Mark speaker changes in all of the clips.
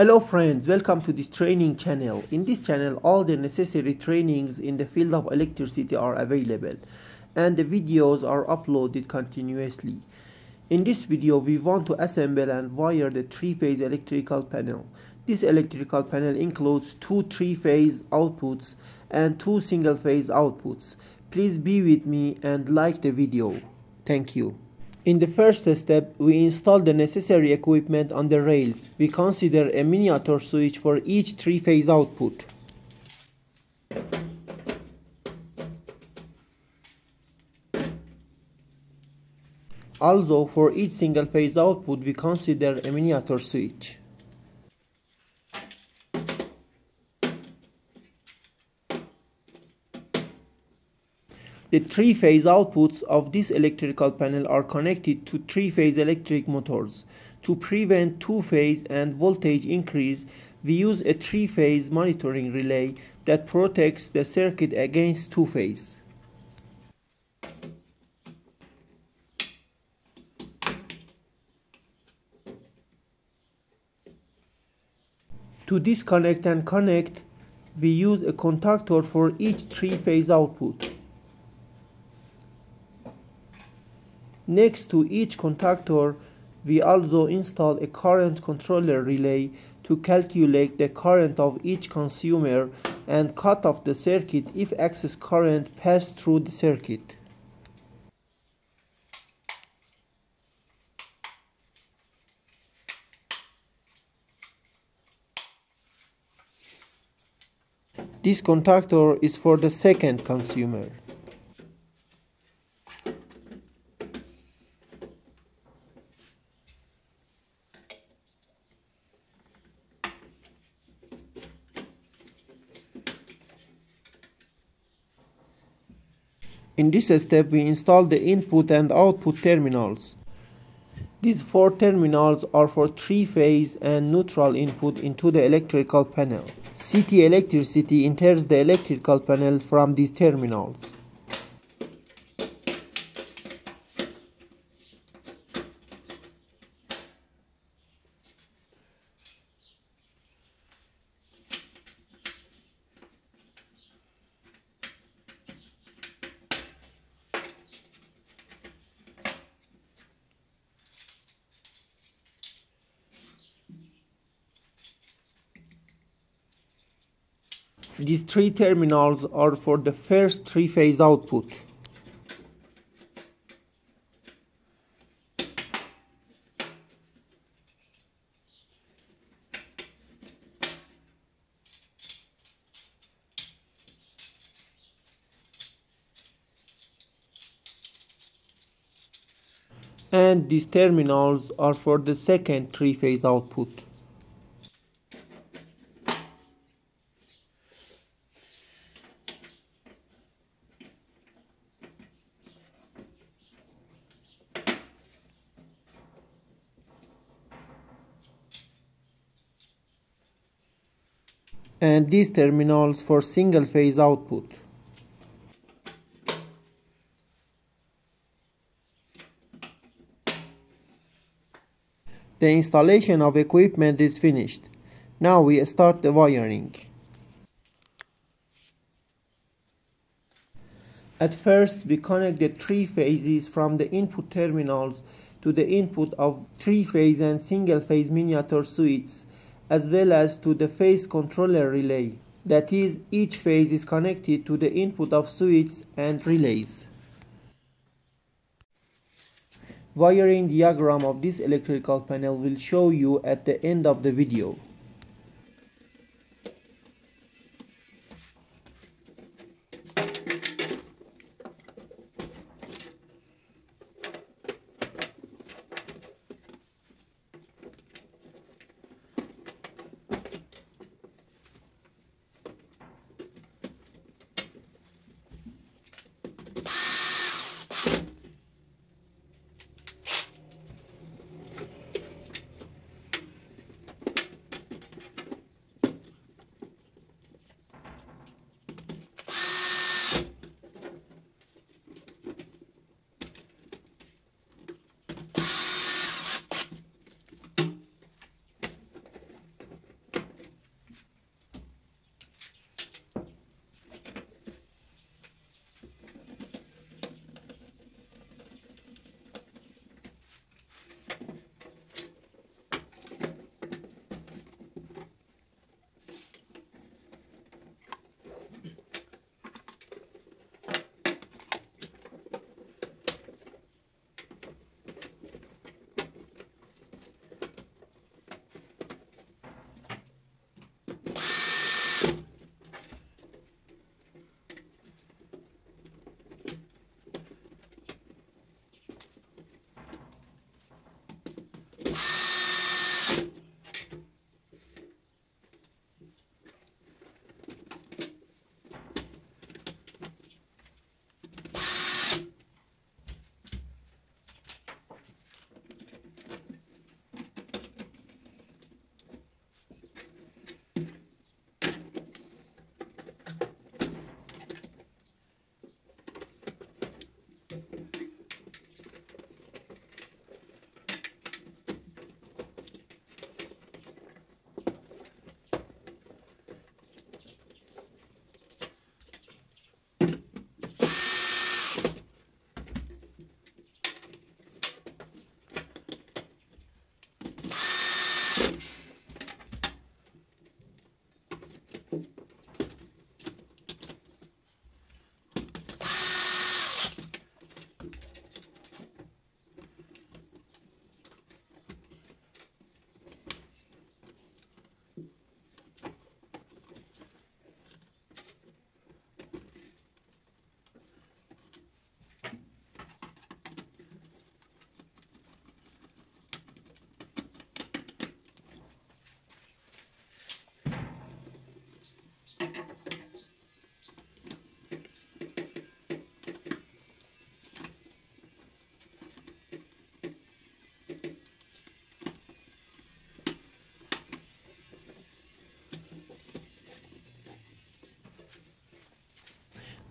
Speaker 1: Hello friends, welcome to this training channel. In this channel, all the necessary trainings in the field of electricity are available and the videos are uploaded continuously. In this video, we want to assemble and wire the three-phase electrical panel. This electrical panel includes two three-phase outputs and two single-phase outputs. Please be with me and like the video. Thank you. In the first step, we install the necessary equipment on the rails. We consider a miniature switch for each three-phase output. Also, for each single-phase output, we consider a miniature switch. The three-phase outputs of this electrical panel are connected to three-phase electric motors. To prevent two-phase and voltage increase, we use a three-phase monitoring relay that protects the circuit against two-phase. To disconnect and connect, we use a contactor for each three-phase output. Next to each contactor, we also install a current controller relay to calculate the current of each consumer and cut off the circuit if excess current passes through the circuit. This contactor is for the second consumer. In this step, we install the input and output terminals. These four terminals are for three-phase and neutral input into the electrical panel. CT electricity enters the electrical panel from these terminals. These three terminals are for the first three-phase output. And these terminals are for the second three-phase output. And these terminals for single phase output. The installation of equipment is finished. Now we start the wiring. At first we connect the three phases from the input terminals to the input of three phase and single phase miniature switches as well as to the phase controller relay. That is, each phase is connected to the input of switches and relays. Wiring diagram of this electrical panel will show you at the end of the video.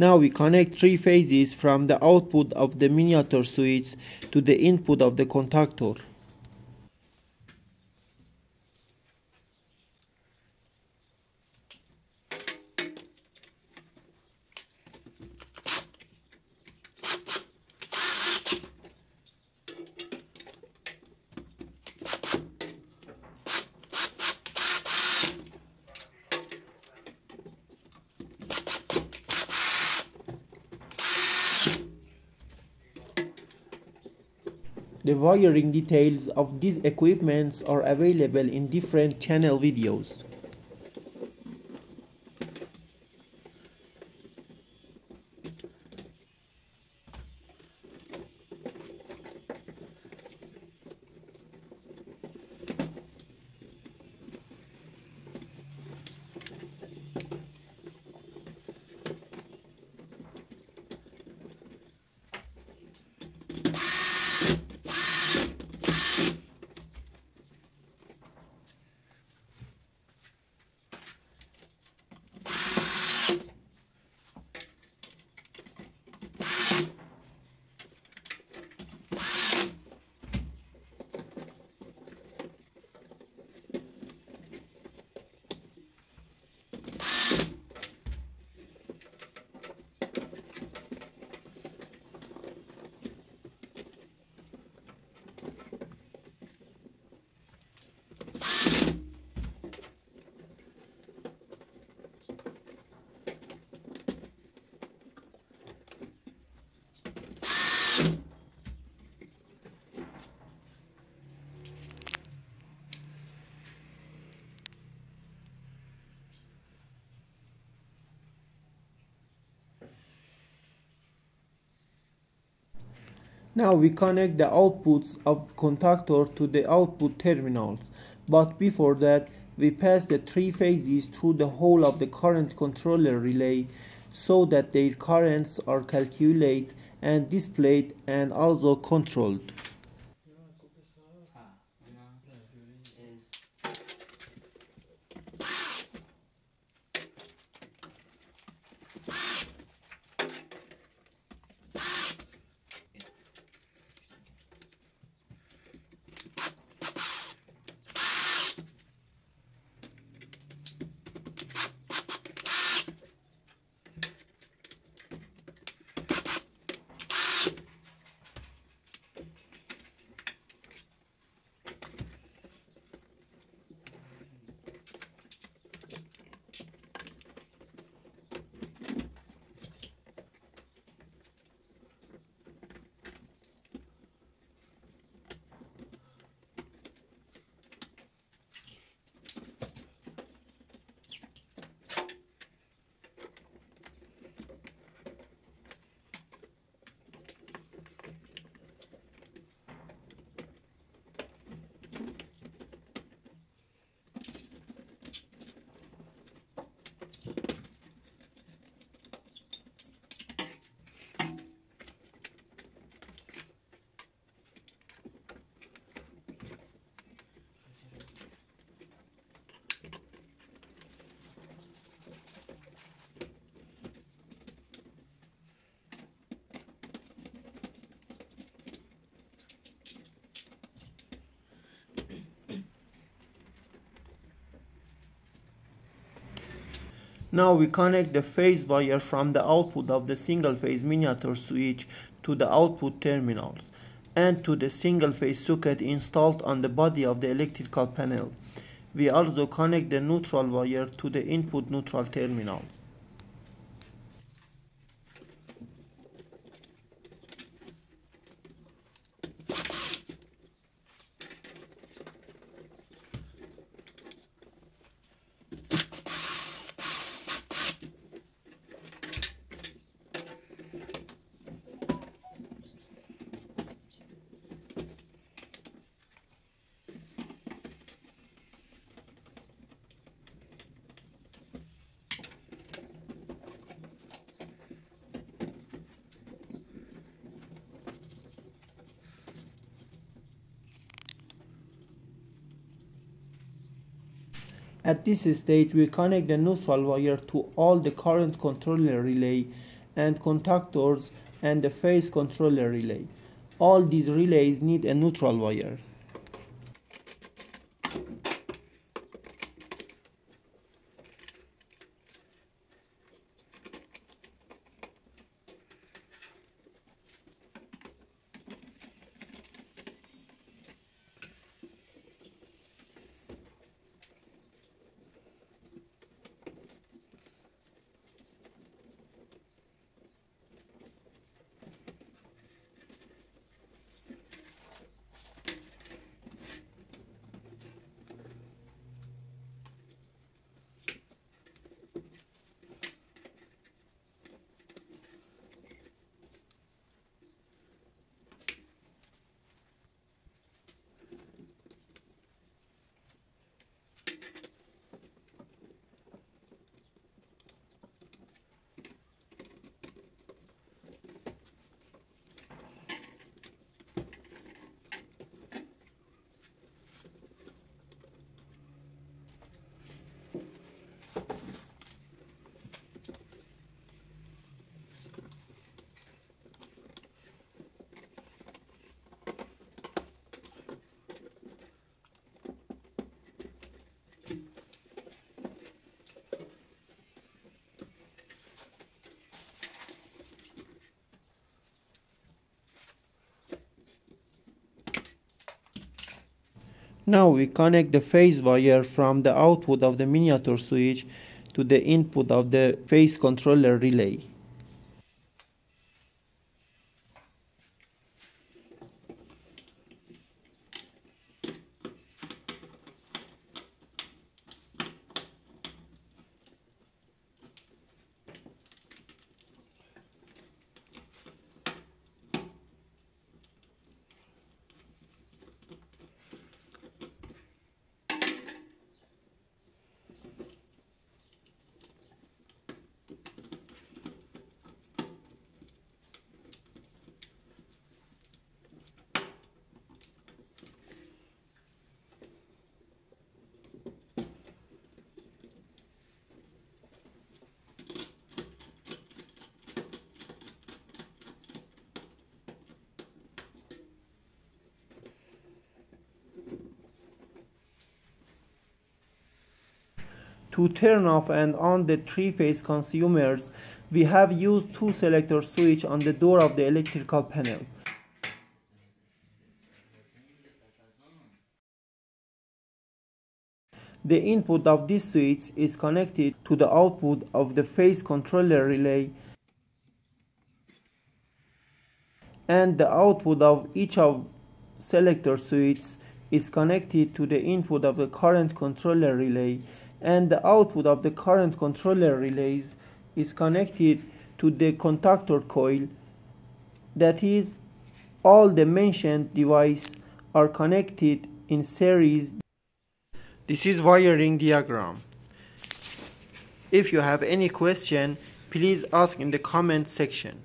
Speaker 1: Now we connect three phases from the output of the miniature switch to the input of the contactor. The wiring details of these equipments are available in different channel videos. Now we connect the outputs of contactor to the output terminals. But before that, we pass the three phases through the hole of the current controller relay so that their currents are calculated and displayed and also controlled. Ah, Now we connect the phase wire from the output of the single phase miniature switch to the output terminals and to the single phase socket installed on the body of the electrical panel. We also connect the neutral wire to the input neutral terminals. At this stage, we connect the neutral wire to all the current controller relay and contactors and the phase controller relay. All these relays need a neutral wire. Now we connect the phase wire from the output of the miniature switch to the input of the phase controller relay. To turn off and on the three-phase consumers, we have used two selector switch on the door of the electrical panel. The input of this switch is connected to the output of the phase controller relay and the output of each of selector switches is connected to the input of the current controller relay and the output of the current controller relays is connected to the contactor coil. That is all the mentioned devices are connected in series. This is wiring diagram. If you have any question please ask in the comment section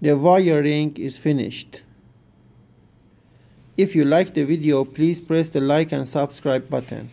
Speaker 1: The wiring is finished. If you like the video, please press the like and subscribe button.